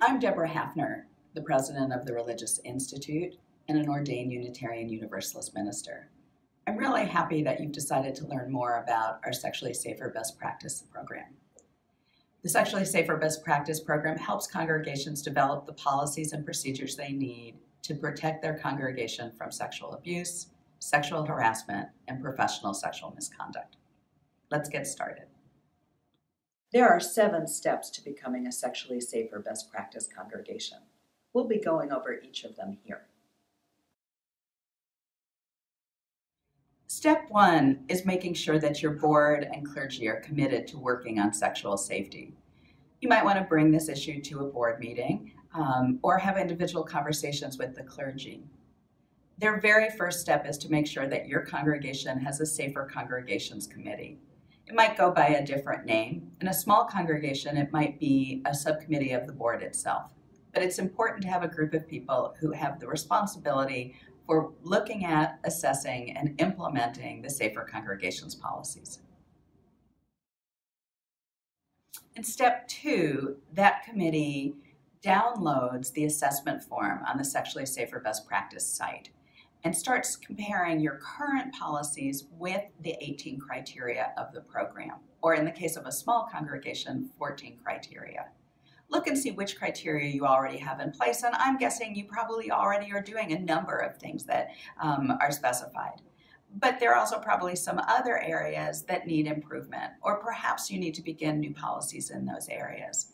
I'm Deborah Haffner, the president of the Religious Institute and an ordained Unitarian Universalist minister. I'm really happy that you've decided to learn more about our Sexually Safer Best Practice program. The Sexually Safer Best Practice program helps congregations develop the policies and procedures they need to protect their congregation from sexual abuse, sexual harassment, and professional sexual misconduct. Let's get started. There are seven steps to becoming a sexually safer best practice congregation. We'll be going over each of them here. Step one is making sure that your board and clergy are committed to working on sexual safety. You might want to bring this issue to a board meeting um, or have individual conversations with the clergy. Their very first step is to make sure that your congregation has a safer congregations committee. It might go by a different name. In a small congregation, it might be a subcommittee of the board itself. But it's important to have a group of people who have the responsibility for looking at, assessing, and implementing the Safer Congregations policies. In step two, that committee downloads the assessment form on the Sexually Safer Best Practice site and starts comparing your current policies with the 18 criteria of the program, or in the case of a small congregation, 14 criteria look and see which criteria you already have in place. And I'm guessing you probably already are doing a number of things that um, are specified. But there are also probably some other areas that need improvement, or perhaps you need to begin new policies in those areas.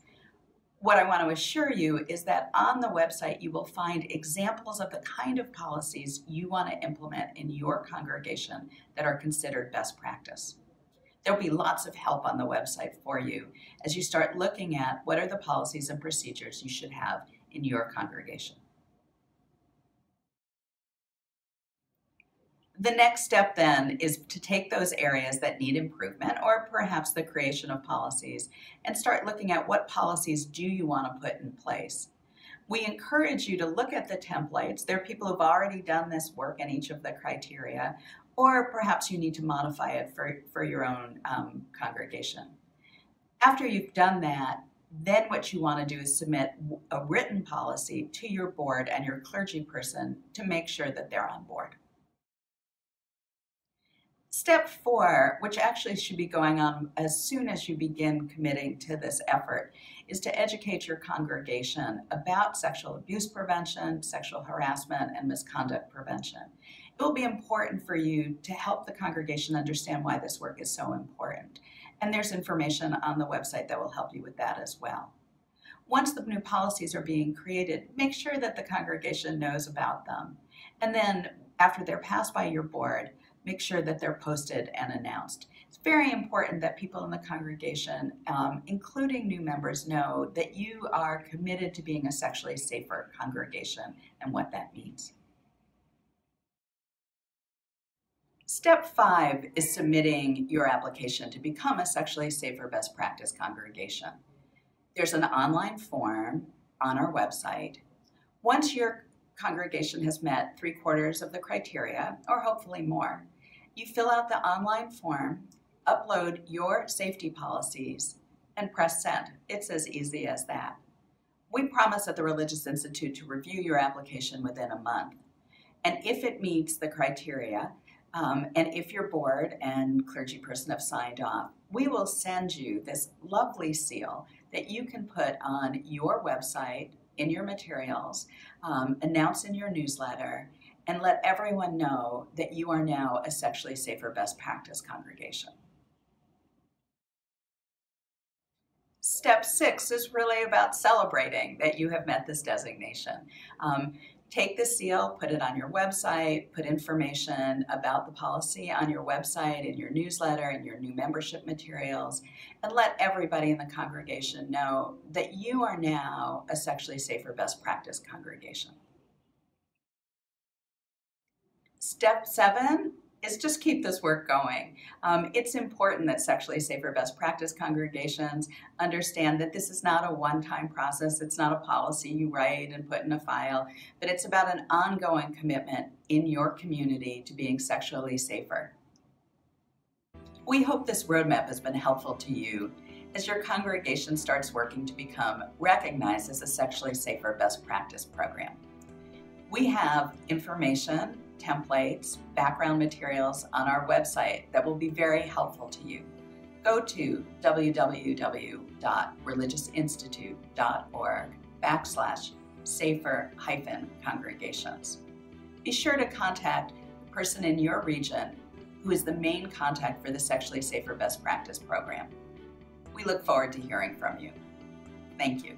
What I want to assure you is that on the website you will find examples of the kind of policies you want to implement in your congregation that are considered best practice. There'll be lots of help on the website for you as you start looking at what are the policies and procedures you should have in your congregation. The next step then is to take those areas that need improvement or perhaps the creation of policies and start looking at what policies do you want to put in place. We encourage you to look at the templates. There are people who've already done this work in each of the criteria, or perhaps you need to modify it for, for your own um, congregation. After you've done that, then what you want to do is submit a written policy to your board and your clergy person to make sure that they're on board. Step four, which actually should be going on as soon as you begin committing to this effort, is to educate your congregation about sexual abuse prevention, sexual harassment, and misconduct prevention it will be important for you to help the congregation understand why this work is so important. And there's information on the website that will help you with that as well. Once the new policies are being created, make sure that the congregation knows about them. And then after they're passed by your board, make sure that they're posted and announced. It's very important that people in the congregation, um, including new members, know that you are committed to being a sexually safer congregation and what that means. Step five is submitting your application to become a sexually safer best practice congregation. There's an online form on our website. Once your congregation has met three quarters of the criteria, or hopefully more, you fill out the online form, upload your safety policies, and press send. It's as easy as that. We promise at the Religious Institute to review your application within a month. And if it meets the criteria, um, and if your board and clergy person have signed off, we will send you this lovely seal that you can put on your website, in your materials, um, announce in your newsletter, and let everyone know that you are now a sexually safer best practice congregation. Step six is really about celebrating that you have met this designation. Um, take the seal, put it on your website, put information about the policy on your website, in your newsletter, in your new membership materials, and let everybody in the congregation know that you are now a sexually safer best practice congregation. Step seven is just keep this work going. Um, it's important that sexually safer best practice congregations understand that this is not a one-time process. It's not a policy you write and put in a file, but it's about an ongoing commitment in your community to being sexually safer. We hope this roadmap has been helpful to you as your congregation starts working to become recognized as a sexually safer best practice program. We have information, templates, background materials on our website that will be very helpful to you. Go to www.religiousinstitute.org backslash safer hyphen congregations. Be sure to contact the person in your region who is the main contact for the Sexually Safer Best Practice program. We look forward to hearing from you. Thank you.